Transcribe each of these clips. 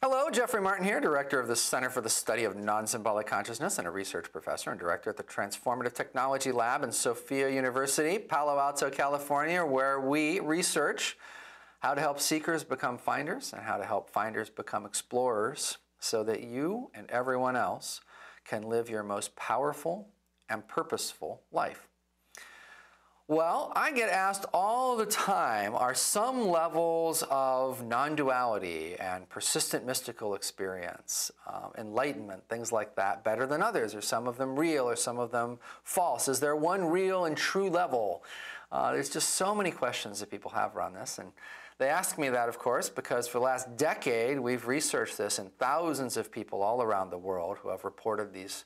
Hello, Jeffery Martin here, Director of the Center for the Study of Non-Symbolic Consciousness and a research professor and director at the Transformative Technology Lab in Sofia University, Palo Alto, California, where we research how to help seekers become finders and how to help finders become explorers so that you and everyone else can live your most powerful and purposeful life. Well, I get asked all the time are some levels of non duality and persistent mystical experience, um, enlightenment, things like that, better than others? Are some of them real or some of them false? Is there one real and true level? Uh, there's just so many questions that people have around this. And they ask me that, of course, because for the last decade we've researched this in thousands of people all around the world who have reported these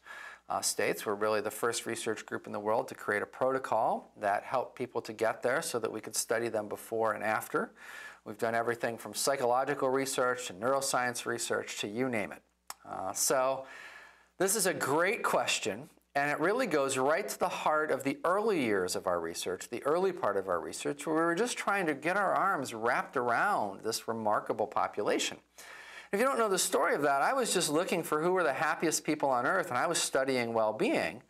uh, states. We're really the first research group in the world to create a protocol that helped people to get there so that we could study them before and after. We've done everything from psychological research to neuroscience research to you name it. Uh, so this is a great question, and it really goes right to the heart of the early years of our research, the early part of our research, where we were just trying to get our arms wrapped around this remarkable population. If you don't know the story of that, I was just looking for who were the happiest people on earth, and I was studying well being.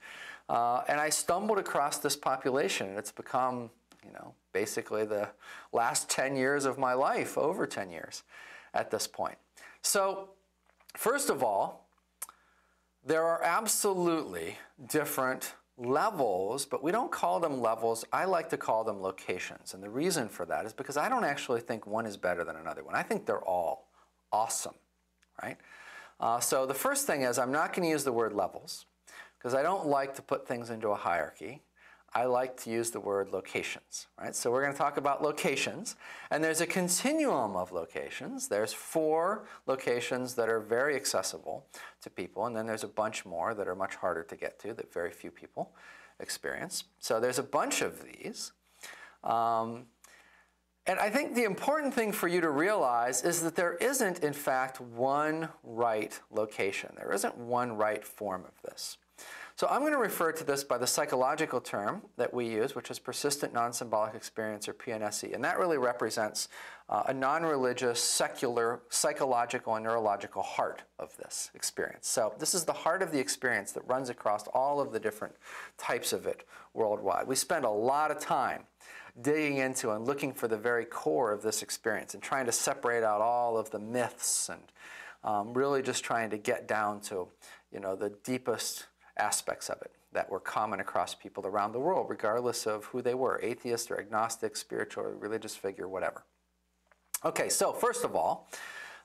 Uh, and I stumbled across this population, and it's become, you know, basically the last 10 years of my life, over 10 years at this point. So, first of all, there are absolutely different levels, but we don't call them levels. I like to call them locations. And the reason for that is because I don't actually think one is better than another one. I think they're all awesome, right? Uh, so the first thing is I'm not going to use the word levels because I don't like to put things into a hierarchy. I like to use the word locations, right? So we're going to talk about locations, and there's a continuum of locations. There's four locations that are very accessible to people, and then there's a bunch more that are much harder to get to that very few people experience. So there's a bunch of these. Um, and I think the important thing for you to realize is that there isn't, in fact, one right location. There isn't one right form of this. So I'm going to refer to this by the psychological term that we use, which is persistent non-symbolic experience, or PNSE. And that really represents uh, a non-religious, secular, psychological, and neurological heart of this experience. So this is the heart of the experience that runs across all of the different types of it worldwide. We spend a lot of time digging into and looking for the very core of this experience and trying to separate out all of the myths and um, really just trying to get down to you know the deepest aspects of it that were common across people around the world regardless of who they were atheist or agnostic spiritual or religious figure whatever okay so first of all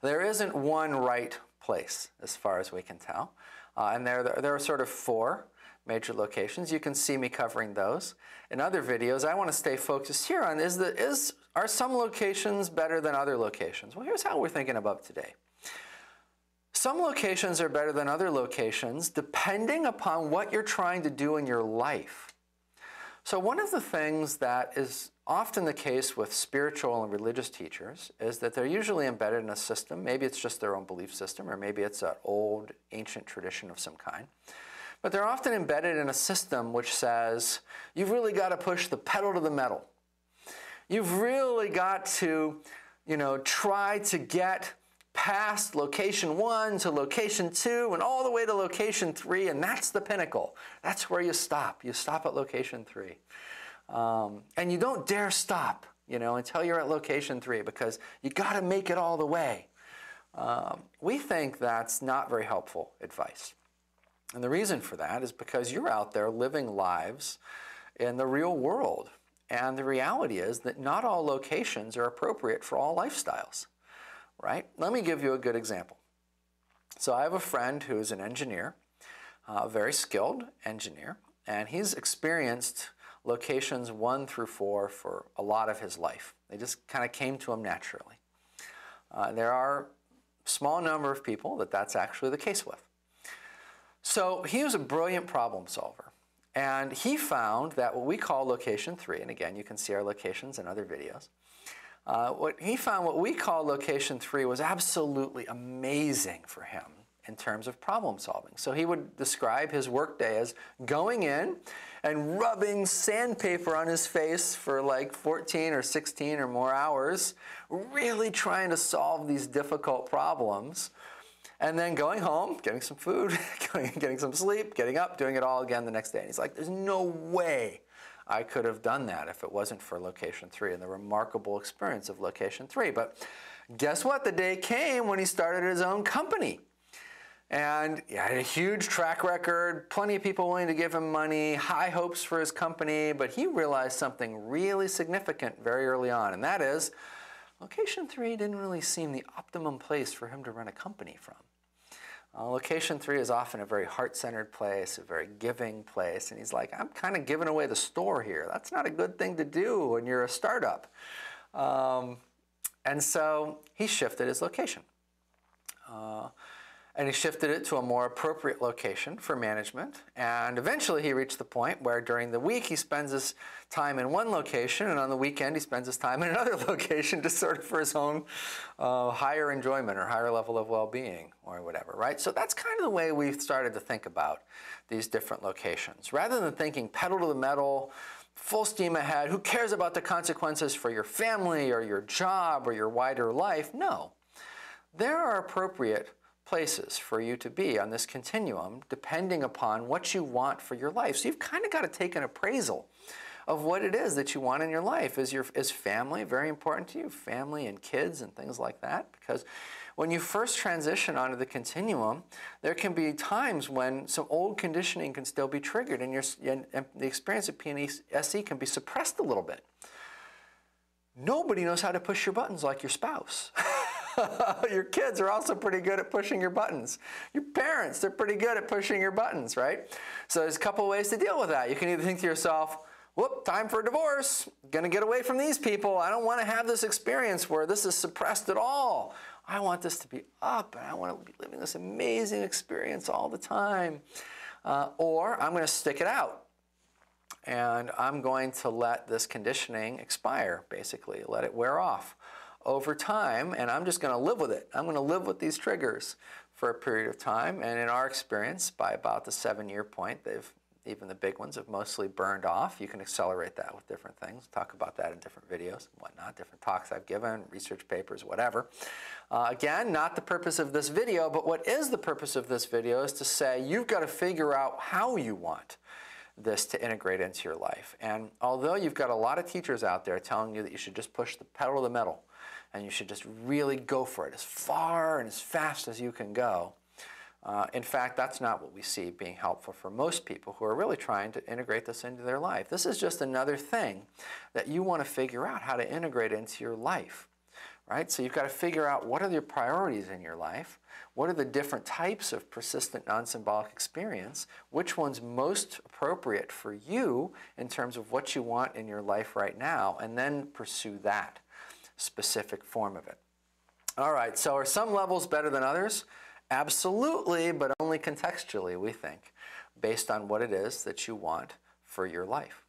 there isn't one right place as far as we can tell uh, and there, there are sort of four major locations. You can see me covering those. In other videos, I want to stay focused here on is, the, is are some locations better than other locations? Well, here's how we're thinking about today. Some locations are better than other locations depending upon what you're trying to do in your life. So one of the things that is often the case with spiritual and religious teachers is that they're usually embedded in a system. Maybe it's just their own belief system, or maybe it's an old ancient tradition of some kind. But they're often embedded in a system which says, you've really got to push the pedal to the metal. You've really got to, you know, try to get past location one to location two and all the way to location three, and that's the pinnacle. That's where you stop. You stop at location three. Um, and you don't dare stop, you know, until you're at location three because you got to make it all the way. Um, we think that's not very helpful advice. And the reason for that is because you're out there living lives in the real world. And the reality is that not all locations are appropriate for all lifestyles, right? Let me give you a good example. So I have a friend who's an engineer, a very skilled engineer, and he's experienced locations one through four for a lot of his life. They just kind of came to him naturally. Uh, there are small number of people that that's actually the case with. So he was a brilliant problem solver. And he found that what we call location three, and again, you can see our locations in other videos. Uh, what he found what we call location three was absolutely amazing for him in terms of problem solving. So he would describe his workday as going in and rubbing sandpaper on his face for like 14 or 16 or more hours, really trying to solve these difficult problems. And then going home, getting some food, getting some sleep, getting up, doing it all again the next day. And he's like, there's no way I could have done that if it wasn't for location three and the remarkable experience of location three. But guess what? The day came when he started his own company. And he had a huge track record, plenty of people willing to give him money, high hopes for his company, but he realized something really significant very early on, and that is location three didn't really seem the optimum place for him to run a company from. Uh, location three is often a very heart-centered place, a very giving place, and he's like, I'm kind of giving away the store here. That's not a good thing to do when you're a startup. Um, and so he shifted his location. Uh, and he shifted it to a more appropriate location for management. And eventually he reached the point where during the week he spends his time in one location and on the weekend he spends his time in another location just sort of for his own uh, higher enjoyment or higher level of well-being or whatever, right? So that's kind of the way we've started to think about these different locations. Rather than thinking pedal to the metal, full steam ahead, who cares about the consequences for your family or your job or your wider life? No. There are appropriate places for you to be on this continuum depending upon what you want for your life. So you've kind of got to take an appraisal of what it is that you want in your life. Is your is family very important to you? Family and kids and things like that? Because when you first transition onto the continuum, there can be times when some old conditioning can still be triggered and, your, and, and the experience of PNSE can be suppressed a little bit. Nobody knows how to push your buttons like your spouse. your kids are also pretty good at pushing your buttons. Your parents, they're pretty good at pushing your buttons, right? So there's a couple ways to deal with that. You can either think to yourself, whoop, time for a divorce. Gonna get away from these people. I don't want to have this experience where this is suppressed at all. I want this to be up and I want to be living this amazing experience all the time. Uh, or I'm to stick it out and I'm going to let this conditioning expire, basically, let it wear off over time, and I'm just going to live with it. I'm going to live with these triggers for a period of time, and in our experience, by about the seven-year point, they've even the big ones have mostly burned off. You can accelerate that with different things. Talk about that in different videos and whatnot, different talks I've given, research papers, whatever. Uh, again, not the purpose of this video, but what is the purpose of this video is to say you've got to figure out how you want this to integrate into your life. And although you've got a lot of teachers out there telling you that you should just push the pedal to the metal, and you should just really go for it as far and as fast as you can go. Uh, in fact, that's not what we see being helpful for most people who are really trying to integrate this into their life. This is just another thing that you want to figure out how to integrate into your life, right? So you've got to figure out what are your priorities in your life, what are the different types of persistent non-symbolic experience, which one's most appropriate for you in terms of what you want in your life right now, and then pursue that specific form of it. All right, so are some levels better than others? Absolutely, but only contextually, we think, based on what it is that you want for your life.